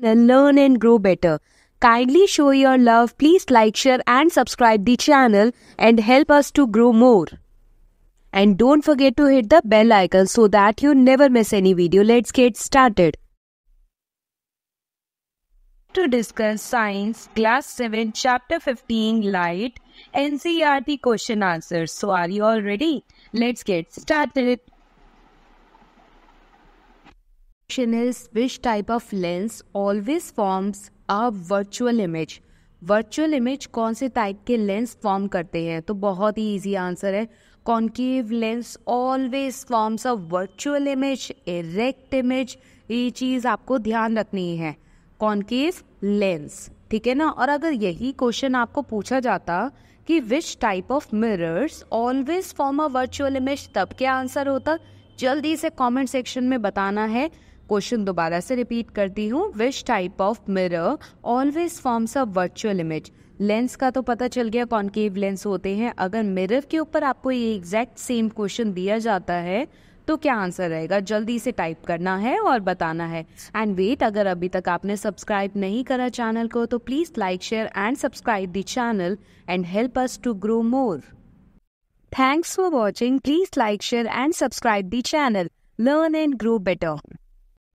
and learn and grow better. Kindly show your love. Please like, share, and subscribe the channel and help us to grow more. And don't forget to hit the bell icon so that you never miss any video. Let's get started. To discuss Science Class 7 Chapter 15 Light NCERT question answers. So are you all ready? Let's get started. Question is which type of lens always forms a virtual image? Virtual image कौन से type के lens form करते हैं? तो बहुत ही easy answer है। Concave lens always forms a virtual image erect image ये चीज़ आपको ध्यान रखनी है। कॉन्केव लेंस ठीक है ना? और अगर यही क्वेश्चन आपको पूछा जाता कि which type of mirrors always form a virtual image तब क्या आंसर होता? जल्दी से कमेंट सेक्शन में बताना है। क्वेश्चन दोबारा से रिपीट करती हूँ। Which type of mirror always forms a virtual image lens का तो पता चल गया कॉन्केव लेंस होते हैं। अगर मिरर के ऊपर आपको ये एग्जैक्ट सेम क्वेश्चन दिया जाता है तो क्या आंसर रहेगा? जल्दी से टाइप करना है और बताना है। एंड वेट अगर अभी तक आपने सब्सक्राइब नहीं करा चैनल को तो please like share and subscribe the channel and help us to grow more thanks for watching please like share and subscribe the channel learn and grow better